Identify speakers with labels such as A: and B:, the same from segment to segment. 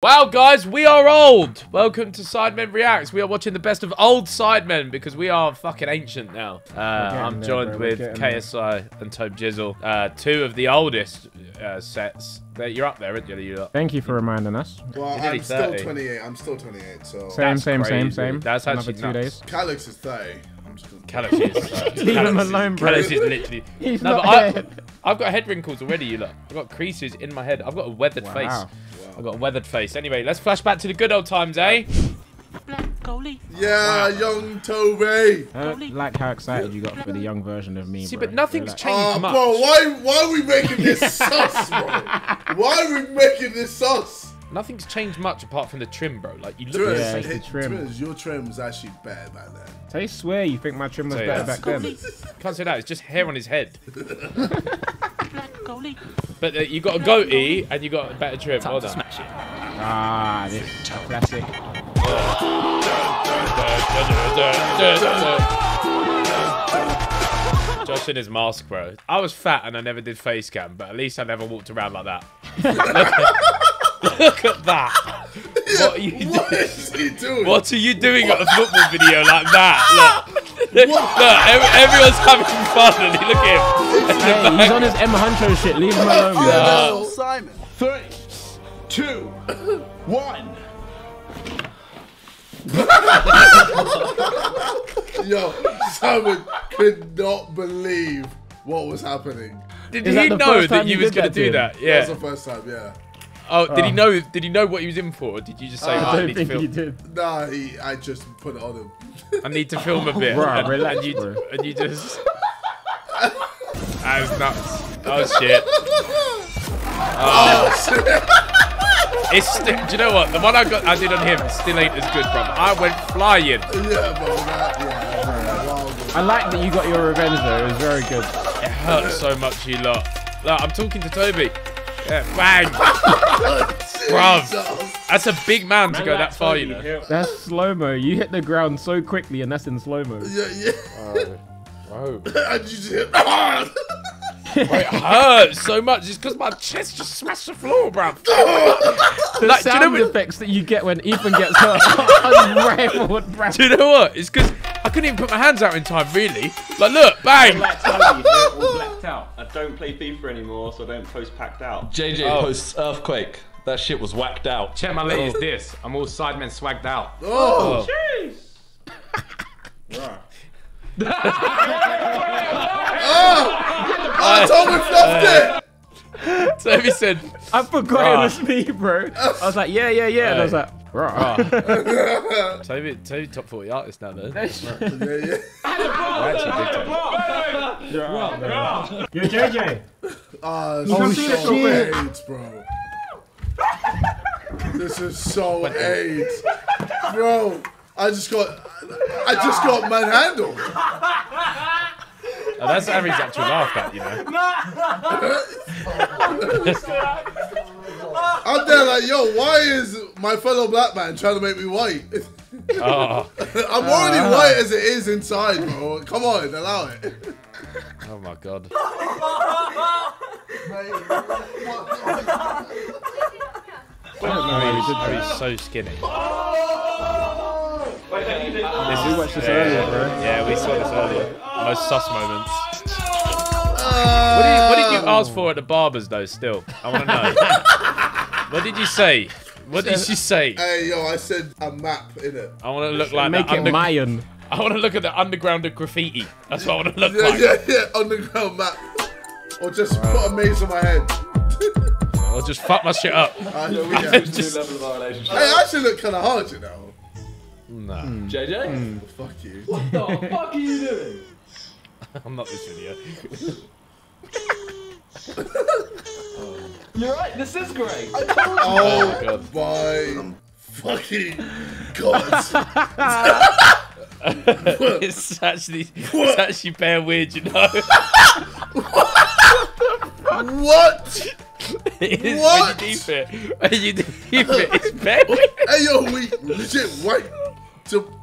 A: Wow, guys, we are old. Welcome to Sidemen Reacts. We are watching the best of old Sidemen because we are fucking ancient now. Uh, I'm joined
B: bro, we're
A: with
B: getting there.
A: KSI and Tobe Jizzle, uh, two of the oldest uh, sets. You're up there, aren't you? You lot?
B: Thank you for reminding us.
C: Well, I'm still 28. I'm still 28. So
B: Same,
A: That's
B: same, same,
A: crazy.
B: same.
A: That's
B: Another
A: actually
B: two
A: nuts.
B: days.
C: Calyx is 30. I'm just gonna...
A: Is. Uh,
B: Leave him alone, bro.
A: Kalash is literally.
B: He's
A: no,
B: not
A: but I,
B: dead.
A: I've got head wrinkles already, you look. I've got creases in my head. I've got a weathered
B: Wow.
A: face. I've got a weathered face. Anyway, let's flash back to the good old times, eh?
D: Black goalie.
C: Yeah, young Toby.
B: I like how excited you got for the young version of me.
A: See,
B: bro.
A: but nothing's
B: Relax.
A: changed
C: Oh,
A: much.
C: bro, why, why are we making this sus, bro? Why are we making this sus?
A: Nothing's changed much apart from the trim, bro. Like you look
C: Trims,
A: the
B: Yeah,
A: same.
B: it's the
C: it-
B: trim.
C: Trims, your trim's actually better back then.
B: They swear you think my trim was
A: So,
B: better
A: yeah.
B: back then.
A: Can't say that. It's just hair on his head.
D: Black goalie.
A: But uh, you got a goatee and you got a better trim. Well done.
D: Smash it.
B: Ah, this classic.
A: Josh in his mask, bro. I was fat and I never did face cam, but at least I never walked around like that. Look at, look at that. What are you
C: What
A: doing?
C: is he doing?
A: What are you doing at a football video like that? Look, look, look ev- everyone's having fun, and look at him.
B: Hey, he's on his M Huncho shit. Leave him alone, bro.
C: Oh,
E: Simon. Three, two, one.
C: Yo, Simon could not believe what was happening.
A: Did
B: Is
A: he
B: that
A: know that
B: time
A: you
B: you
A: was
B: did
A: gonna
B: that
A: do
B: him?
A: that?
C: That
A: Yeah.
C: was the first time, yeah.
A: Oh, did he
B: Oh.
A: know? Did he know what he was in for? Or did you just say,
C: Uh,
A: "Oh,
B: I
A: I,
B: don't
A: need to
B: think he
A: film,
B: did.
C: Nah, he, I just put it on him.
A: I need to film a bit"?
B: Bro,
A: and,
B: relax,
A: and you,
B: bro.
A: and you just. That was nuts. Oh shit!
C: Oh, shit.
A: It's sti- do you know what? The one I got, I did on him still ain't as good, bro. I went flying.
C: Yeah, bro, that, yeah. Wow,
B: I like that you got your revenge though. It was very good.
A: It hurt so much, you lot. Look, I'm talking to Toby. Yeah, bang! Bruv. That's a big man to go that far, you know.
B: That's slow mo. You hit the ground so quickly, and that's in slow mo.
C: Yeah, yeah.
A: Bro,
C: and you just hit.
A: it hurts so much. It's because my chest just smashed the floor, bro.
B: The
A: Like, do you know
B: sound
A: when-
B: effects that you get when Ethan gets hurt unrivaled, bro.
A: Do you know what? It's because I couldn't even put my hands out in time, really. Like, look, bang!
F: Blacked out, you hear it all blacked out. I don't play FIFA anymore, so I don't post packed out.
G: JJ
A: Oh.
G: posts Earthquake. That shit was whacked out.
H: Check my latest this. I'm all sidemen swagged out.
C: Oh, oh, Tommy fluffed it.
A: Toby said,
B: I forgot
A: Bruh.
B: it was me, bro. I was like, yeah, yeah, yeah. And I was like, bro.
A: Toby, Toby top 40 artist now, though.
C: Yeah, yeah.
A: Actually, big time.
B: You're JJ.
C: Ah,
B: come
C: this
B: see
C: is so
B: shit.
C: AIDS, bro. This is so AIDS, bro. I just got, I just got manhandled.
A: Oh, that's Harry's actual laugh, that, you know.
C: I'm there like, yo, why is my fellow black man trying to make me white?
A: Oh,
C: I'm already ah. white as it is inside, bro. Come on, allow it.
A: oh my god. Harry's, Harry's so skinny. This
B: We
A: is,
B: watched this
A: yeah,
B: earlier, bro.
A: Yeah, we saw this earlier. Most sus moments. What did, you, what did you ask for at the barbers, though, still? I want to know. what did you say? What did you say?
C: Hey, yo, I said a map in it.
A: I want to look like
B: Make it
A: under-
B: Mayan.
A: I want to look at the underground of graffiti. That's what I want to look
C: Yeah,
A: like.
C: yeah, yeah, underground map. Or just put a maze on my head.
A: Or just fuck my shit up.
C: Ah, know, we go.
A: Just-
F: New level of our relationship.
C: Hey, I actually look kind of hard, you know.
A: Nah, hmm.
G: JJ? Hmm.
C: Fuck you.
G: What the fuck are you doing?
A: I'm not this video.
G: You're right, this is great.
C: Oh, oh, oh,
A: God.
C: my um, fucking god.
A: it's actually, it's actually bare weird, you know.
C: what?
A: it is
C: What?
A: when you deep it. When you deep it, it's bare weird.
C: Hey, yo, we legit white to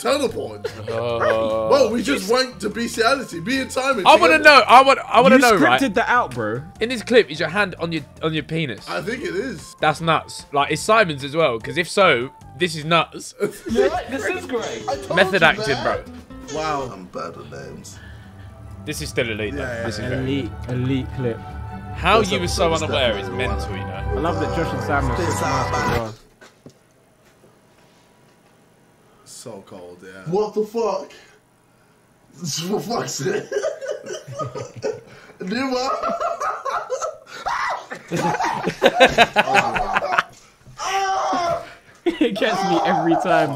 C: teleport.
A: Oh.
C: Well, we just went to bestiality. Be and Simon.
A: I want to know. I want. I want to know. Right.
B: scripted that out, bro.
A: In this clip, is your hand on your on your penis?
C: I think it is.
A: That's nuts. Like, it's Simon's as well. Because if so, this is nuts.
G: You're right, this is great.
A: Method acting, bro.
C: Wow. I'm bad at names.
A: This is still elite. though.
C: Yeah, yeah,
A: this is
C: yeah.
A: very.
B: Elite, elite clip.
A: How
C: This
A: you were so unaware is mental, you know.
B: I love that Josh and Sam are so
C: So cold, yeah.
I: What the fuck? For fuck's sake. Nima?
B: it gets me every time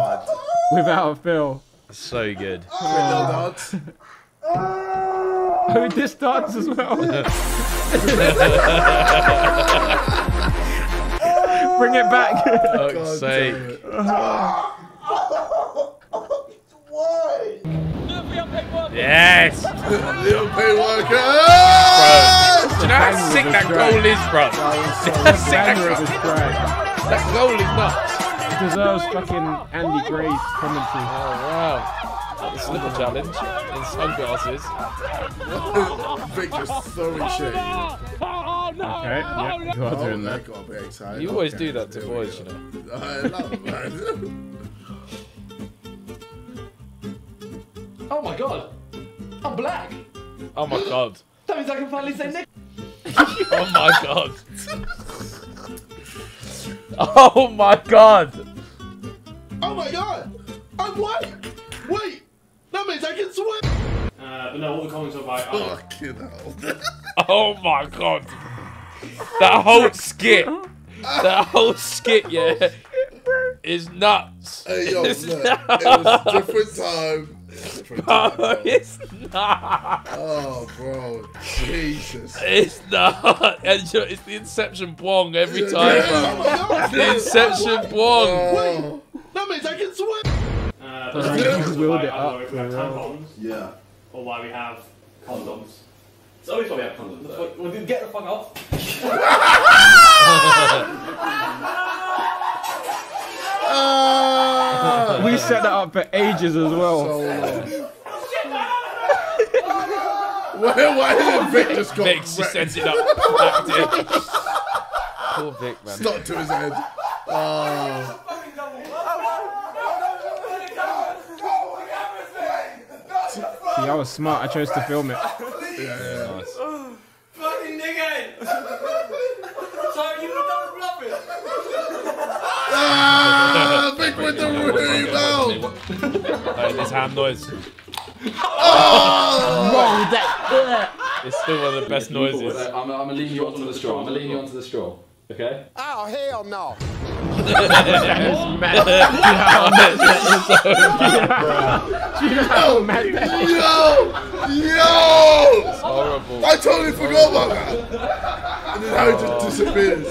B: without a fail.
A: So good.
C: Window dogs.
B: Oh, this dance as well. Bring it back.
A: Fuck's
C: God
A: sake. Yes.
C: Little pay worker.
A: Do you know how sick that
B: strike.
A: goal is, bro? How sick that
B: Banger of a
A: goal-
B: strike.
A: That goal is nuts.
B: Deserves fucking Andy Gray's commentary.
A: Oh wow. The slipper challenge in sunglasses.
C: Vic just throwing shit.
B: Okay, yep, you are
C: Oh,
B: doing
C: that
B: that.
C: got a bit excited.
A: You always
C: Okay,
A: do that to
C: there
A: boys, you know.
C: I love it, man.
G: Oh my god. I'm black.
A: Oh my god.
G: That means I can finally say Nick.
A: Oh my god. Oh my god.
I: Oh my god! I'm white! Wait! That means I can swim!
F: Uh, but no, all the comments are like, oh,
C: Fucking hell.
A: Oh my god. That whole skit. That whole skit, yeah, is nuts.
C: Hey, yo, look. It
A: nuts.
C: was different time. Different time,
A: Oh,
C: bro.
A: it's not.
C: Oh, bro. Jesus.
A: It's not. And you know, it's the Inception Bwong every time, bro.
I: my!
A: The Inception Bwong.
C: Oh.
I: That means I can swim!
F: uh,
B: Doesn't
F: but
B: mean
F: no,
B: you
F: it's
B: willed
F: like,
B: it
F: I don't know
B: up
F: if we have tampons
I: Yeah.
F: or why we have condoms. It's always why we have condoms. though. Well, then get the fuck off.
C: Ah.
B: We set that up for ages as well.
C: So long. Why, why did Vic just got
A: Vic just sends it up back to. Poor Vic, man.
C: Stuck to his head. Oh.
B: See, I was smart. I chose to film it.
F: Fucking nigga! Sorry, you were done bluffing.
A: Like, this hand noise.
B: Whoa, that.
A: It's still one of the best noises.
G: I'm, I'm gonna lean you onto the straw. I'm gonna lean you onto the straw. Okay?
I: Oh, hell no.
B: Do you know how mad that is?
C: Yo! Yo!
A: Horrible.
C: I totally forgot about that. And then Harry just disappears.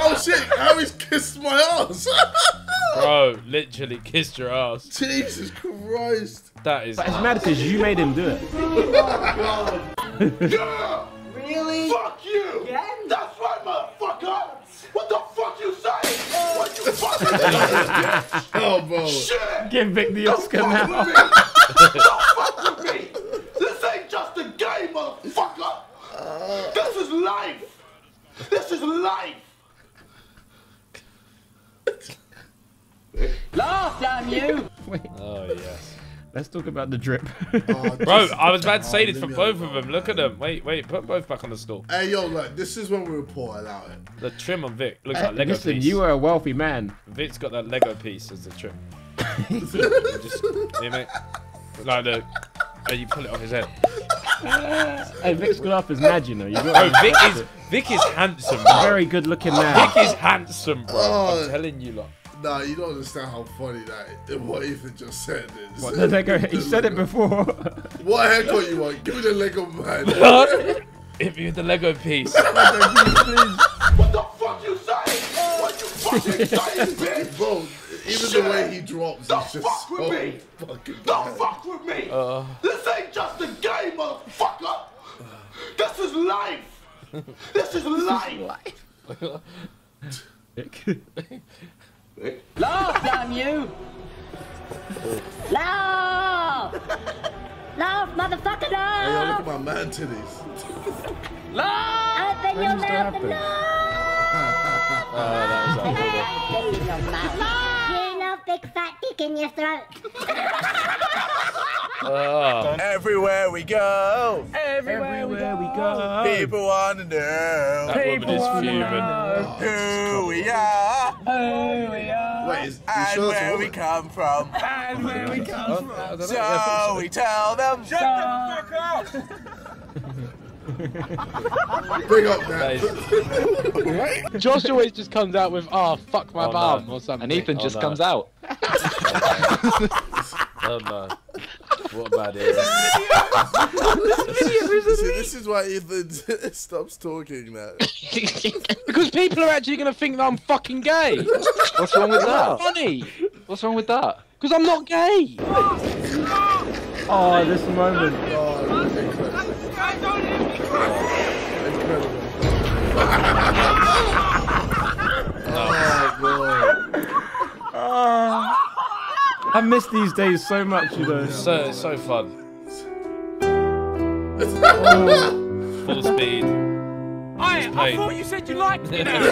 C: Oh shit, Harry's kissed my ass.
A: Bro, literally kissed your ass.
C: Jesus Christ.
A: That is.
B: But it's mad because you made him do it. Oh God.
I: Really? Fuck you! That's right, motherfucker! What the fuck you say? What you fucking
C: Oh, bro.
I: shit?
B: Give Vic the Oscar
I: Don't
B: now.
I: fuck with me! This ain't just a game, motherfucker! Uh. This is life! This is life!
B: Wait,
A: Oh, yes.
B: let's talk about the drip.
C: Oh,
A: Bro, I was about to say this
C: Oh,
A: for both of them. Look at them. Wait, wait, put both back on the stool.
C: Hey, yo, look, this is when we report allow it.
A: The trim on Vic looks eh, like Lego
B: Listen,
A: piece.
B: you are a wealthy man.
A: Vic's got that Lego piece as the trim. Just, yeah, mate. Like the, oh, you pull it off his head.
B: Hey, Vic's got up as mad, you know. You
A: Bro,
B: got
A: Vic is Vic is handsome. Bro.
B: very good looking man.
A: Vic is handsome, bro.
C: Oh.
A: I'm telling you, lot.
C: Nah, you don't understand how funny that is. What Ethan just said is.
B: What, the Lego, he said it before.
C: What haircut you want? Give me the Lego man.
A: Hit me the Lego piece.
I: What the fuck you say? What you fucking saying, bitch?
C: Bro, even the way he drops
I: Don't
C: is just
I: fuck with
C: so
I: me.
C: fucking
I: Don't fuck with me!
A: Uh,
I: This ain't just a game, motherfucker! This is life! This is life!
B: Vic.
J: No! No, motherfucker,
C: Hey, yo,
J: no!
C: look at my man titties.
J: Open your
B: used to
J: mouth,
B: happen.
J: no!
A: Oh, that was horrible.
J: Open your mouth. You know, big fat dick in your throat.
A: Oh,
E: Everywhere we go,
B: Everywhere we go.
E: people want to know
A: that woman is fuming.
E: who we are
C: Wait, is, you
E: and
C: sure
E: where we come from.
B: And where we come from.
E: So we tell them, shut the fuck up.
C: Bring up
A: That
C: that.
A: is,
K: Josh always just comes out with, oh, fuck my
A: Oh, no.
K: bum or something.
B: And Ethan
A: Oh,
B: just
A: no.
B: comes out.
A: oh no. What a bad era.
C: See, this is why Ethan stops talking now.
K: Because people are actually going to think that I'm fucking gay.
B: What's wrong with that?
K: Funny.
B: What's wrong with that?
K: Because I'm not gay.
B: Oh, this moment.
C: Oh, incredible. Incredible.
B: I miss these days so much, you know.
A: So so fun. Full speed.
L: I,
A: paid.
L: thought you said you liked me.
C: God.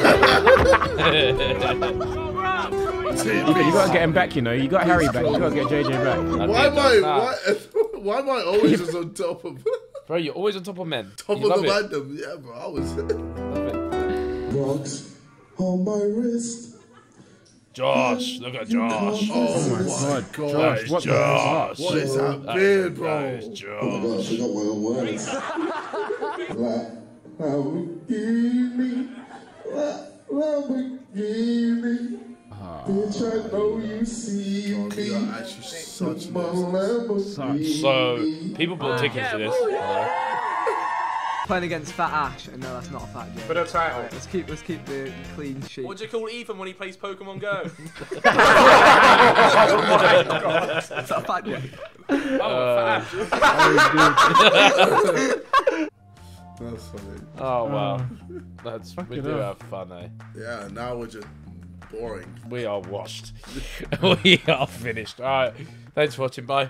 B: You gotta get him back, you know. You got Harry back. You gotta get JJ back.
C: Why am I, why, why am I always just on top of,
A: Bro, you're always on top of men.
C: top
A: you
C: of
A: love
C: the
A: it.
C: random? Yeah, bro, I was.
A: Love it.
E: Rocks on my wrist.
A: Josh, look at Josh.
C: Oh, oh my
B: God,
C: god.
B: Josh, what
A: Josh.
C: What is that
A: That
C: beard,
A: is-
C: bro?
A: that is oh Josh.
E: forgot my own words. Lamborghini, La- Lamborghini. Bitch, I know you see
C: Oh,
E: me.
C: you're actually such
E: My
C: a
E: Lamborghini.
A: So, people bought tickets to this. Alright.
M: Playing against Fat Ash, and no, that's not a fat joke.
N: But a title.
M: Alright, let's keep let's keep the clean sheet.
F: What do you call Ethan when he plays Pokemon Go?
M: Is that a fat joke?
C: That's funny.
A: Oh wow, that's we do
B: hell.
A: have fun, eh?
C: Yeah, now we're just boring.
A: We are washed. we are finished. All right, thanks for watching. Bye.